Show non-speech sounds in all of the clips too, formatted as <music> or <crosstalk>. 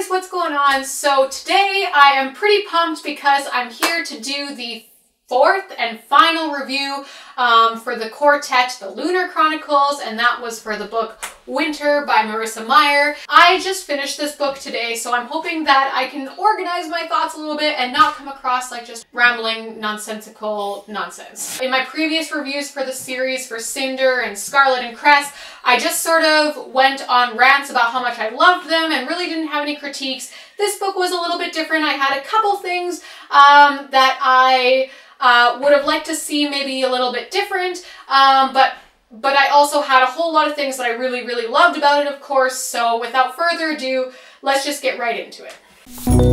guys, what's going on? So today I am pretty pumped because I'm here to do the fourth and final review um, for the quartet, The Lunar Chronicles, and that was for the book Winter by Marissa Meyer. I just finished this book today, so I'm hoping that I can organize my thoughts a little bit and not come across like just rambling, nonsensical nonsense. In my previous reviews for the series for Cinder and Scarlet and Cress, I just sort of went on rants about how much I loved them and really didn't have any critiques. This book was a little bit different. I had a couple things um, that I uh, would have liked to see maybe a little bit different, um, but but I also had a whole lot of things that I really, really loved about it, of course. So without further ado, let's just get right into it.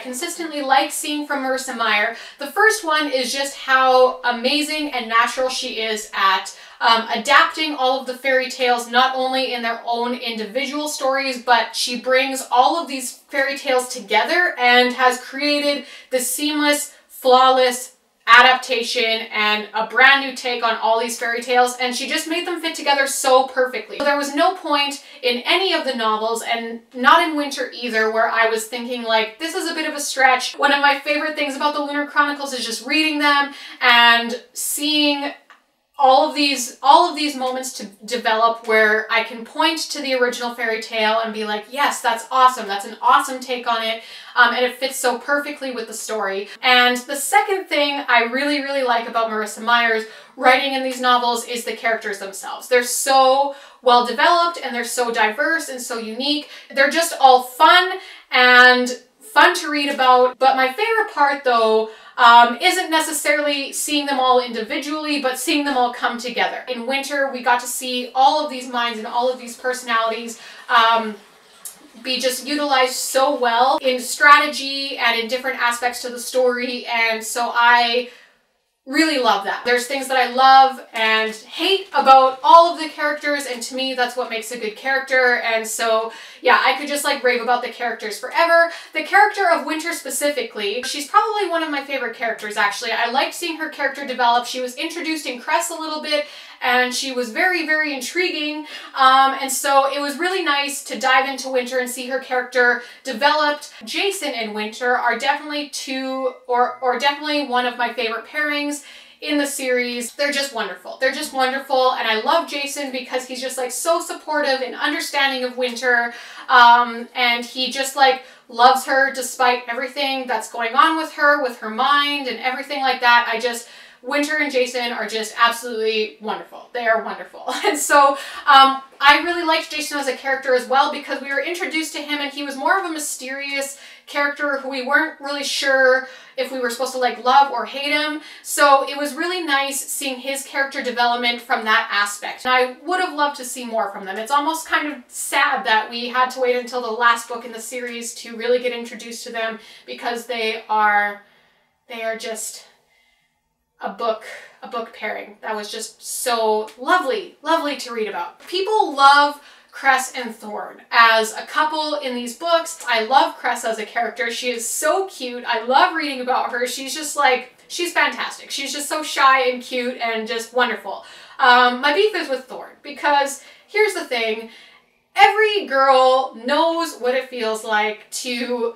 I consistently like seeing from Marissa Meyer. The first one is just how amazing and natural she is at um, adapting all of the fairy tales, not only in their own individual stories, but she brings all of these fairy tales together and has created the seamless, flawless adaptation and a brand new take on all these fairy tales and she just made them fit together so perfectly. There was no point in any of the novels and not in Winter either where I was thinking like this is a bit of a stretch. One of my favorite things about the Lunar Chronicles is just reading them and seeing all of these all of these moments to develop where I can point to the original fairy tale and be like, yes, that's awesome. That's an awesome take on it. Um, and it fits so perfectly with the story. And the second thing I really, really like about Marissa Meyer's writing in these novels is the characters themselves. They're so well developed and they're so diverse and so unique. They're just all fun and fun to read about. But my favorite part though um, isn't necessarily seeing them all individually, but seeing them all come together. In Winter, we got to see all of these minds and all of these personalities um, be just utilized so well in strategy and in different aspects to the story. And so I really love that. There's things that I love and hate about all of the characters and to me that's what makes a good character and so yeah I could just like rave about the characters forever. The character of Winter specifically, she's probably one of my favorite characters actually. I liked seeing her character develop. She was introduced in Cress a little bit and she was very very intriguing um, and so it was really nice to dive into Winter and see her character developed. Jacin and Winter are definitely two or, or definitely one of my favorite pairings in the series. They're just wonderful. They're just wonderful. And I love Jacin because he's just like so supportive and understanding of Winter. Um, and he just like loves her despite everything that's going on with her, with her mind and everything like that. I just, Winter and Jacin are just absolutely wonderful. They are wonderful. <laughs> And so um, I really liked Jacin as a character as well because we were introduced to him and he was more of a mysterious character who we weren't really sure if we were supposed to like love or hate him. So it was really nice seeing his character development from that aspect. And I would have loved to see more from them. It's almost kind of sad that we had to wait until the last book in the series to really get introduced to them because they are they are just a book a book pairing that was just so lovely lovely to read about people love Cress and Thorne as a couple in these books. I love Cress as a character. She is so cute. I love reading about her. She's just like, she's fantastic. She's just so shy and cute and just wonderful. Um, my beef is with Thorne because here's the thing. Every girl knows what it feels like to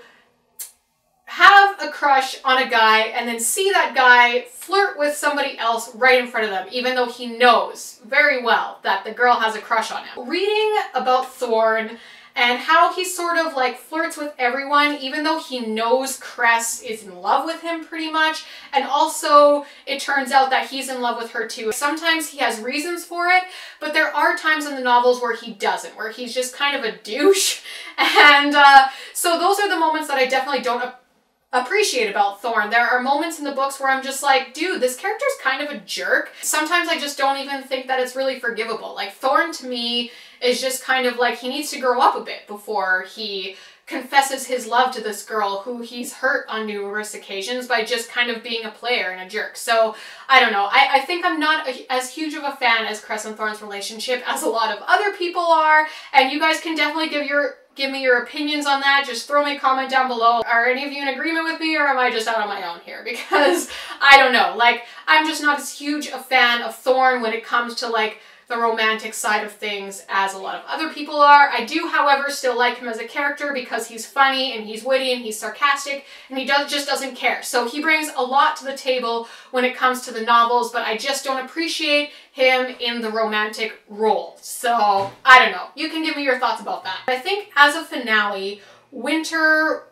have a crush on a guy and then see that guy flirt with somebody else right in front of them, even though he knows very well that the girl has a crush on him. Reading about Thorne and how he sort of like flirts with everyone, even though he knows Cress is in love with him pretty much. And also, it turns out that he's in love with her too. Sometimes he has reasons for it, but there are times in the novels where he doesn't, where he's just kind of a douche. <laughs> And uh, so those are the moments that I definitely don't appreciate about Thorne. There are moments in the books where I'm just like, dude, this character's kind of a jerk. Sometimes I just don't even think that it's really forgivable. Like Thorne to me is just kind of like he needs to grow up a bit before he confesses his love to this girl who he's hurt on numerous occasions by just kind of being a player and a jerk. So I don't know. I, I think I'm not a, as huge of a fan as Cress and Thorne's relationship as a lot of other people are. And you guys can definitely give your give me your opinions on that. Just throw me a comment down below. Are any of you in agreement with me or am I just out on my own here? <laughs> Because I don't know. Like, I'm just not as huge a fan of Thorne when it comes to like the romantic side of things as a lot of other people are. I do, however, still like him as a character because he's funny and he's witty and he's sarcastic and he does, just doesn't care. So he brings a lot to the table when it comes to the novels, but I just don't appreciate him in the romantic role. So I don't know. You can give me your thoughts about that. I think as a finale, Winter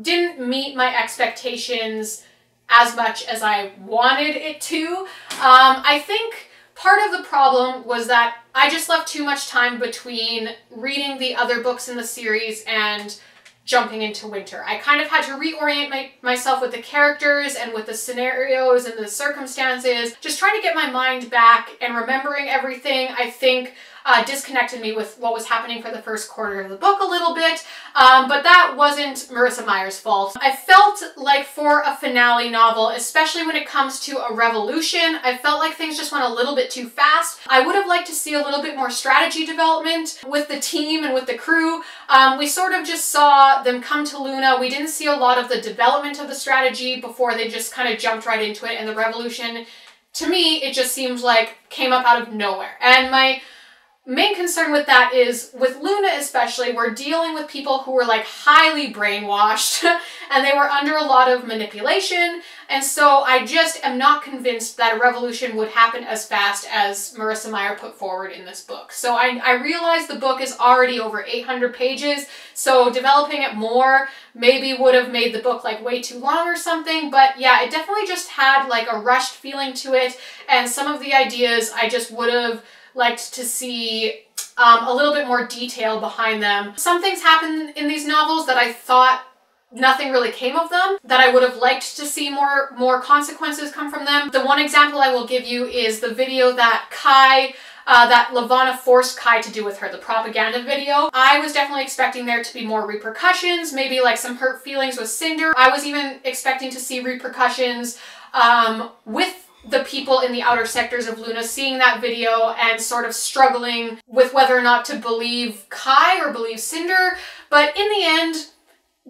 didn't meet my expectations as much as I wanted it to. Um, I think Part of the problem was that I just left too much time between reading the other books in the series and jumping into winter. I kind of had to reorient my, myself with the characters and with the scenarios and the circumstances, just trying to get my mind back and remembering everything. I think uh, disconnected me with what was happening for the first quarter of the book a little bit, um, but that wasn't Marissa Meyer's fault. I felt like for a finale novel, especially when it comes to a revolution, I felt like things just went a little bit too fast. I would have liked to see a little bit more strategy development with the team and with the crew. Um, we sort of just saw them come to Luna. We didn't see a lot of the development of the strategy before they just kind of jumped right into it and the revolution to me, it just seems like came up out of nowhere. And my main concern with that is with Luna especially, we're dealing with people who were like highly brainwashed <laughs> and they were under a lot of manipulation. And so I just am not convinced that a revolution would happen as fast as Marissa Meyer put forward in this book. So I, I realize the book is already over 800 pages, so developing it more maybe would have made the book like way too long or something. But yeah, it definitely just had like a rushed feeling to it. And some of the ideas I just would have liked to see um, a little bit more detail behind them. Some things happen in these novels that I thought nothing really came of them, that I would have liked to see more, more consequences come from them. The one example I will give you is the video that Kai uh, that Levana forced Kai to do with her, the propaganda video. I was definitely expecting there to be more repercussions, maybe like some hurt feelings with Cinder. I was even expecting to see repercussions um, with the people in the outer sectors of Luna seeing that video and sort of struggling with whether or not to believe Kai or believe Cinder. But in the end,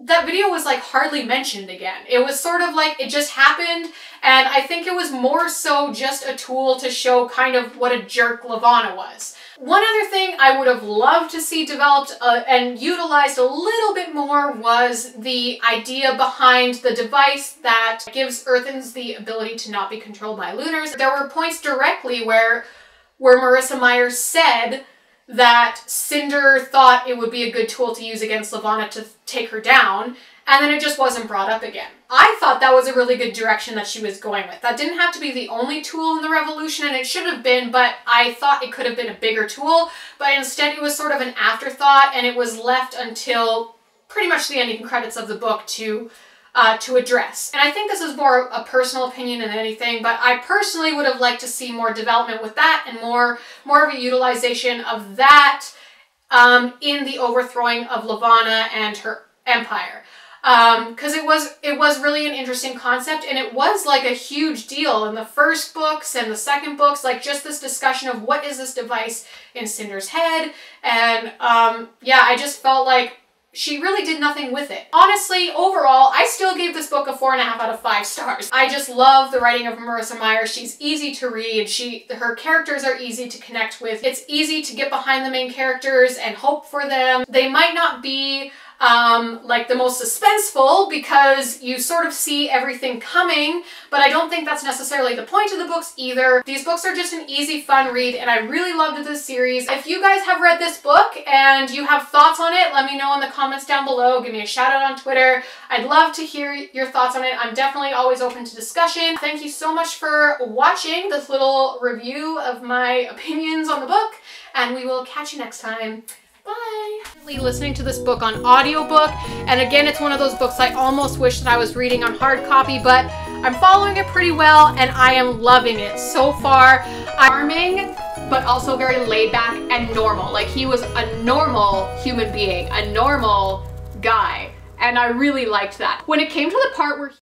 that video was like hardly mentioned again. It was sort of like it just happened and I think it was more so just a tool to show kind of what a jerk Levana was. One other thing I would have loved to see developed uh, and utilized a little bit more was the idea behind the device that gives Earthens the ability to not be controlled by Lunars. There were points directly where, where Marissa Myers said that Cinder thought it would be a good tool to use against Levana to take her down, and then it just wasn't brought up again. I thought that was a really good direction that she was going with. That didn't have to be the only tool in the revolution, and it should have been, but I thought it could have been a bigger tool, but instead it was sort of an afterthought, and it was left until pretty much the ending credits of the book to uh, to address. And I think this is more a personal opinion than anything, but I personally would have liked to see more development with that and more, more of a utilization of that um, in the overthrowing of Levana and her empire. Because um, it was it was really an interesting concept and it was like a huge deal in the first books and the second books like just this discussion of what is this device in Cinder's head and um, yeah I just felt like she really did nothing with it. Honestly, overall, I still gave this book a four and a half out of five stars. I just love the writing of Marissa Meyer. She's easy to read. She, her characters are easy to connect with. It's easy to get behind the main characters and hope for them. They might not be um, like the most suspenseful because you sort of see everything coming, but I don't think that's necessarily the point of the books either. These books are just an easy, fun read, and I really loved this series. If you guys have read this book and you have thoughts on it, let me know in the comments down below. Give me a shout out on Twitter. I'd love to hear your thoughts on it. I'm definitely always open to discussion. Thank you so much for watching this little review of my opinions on the book, and we will catch you next time. Bye. Listening to this book on audiobook, and again, it's one of those books I almost wish that I was reading on hard copy, but I'm following it pretty well, and I am loving it so far. Charming, but also very laid back and normal. Like he was a normal human being, a normal guy. And I really liked that. When it came to the part where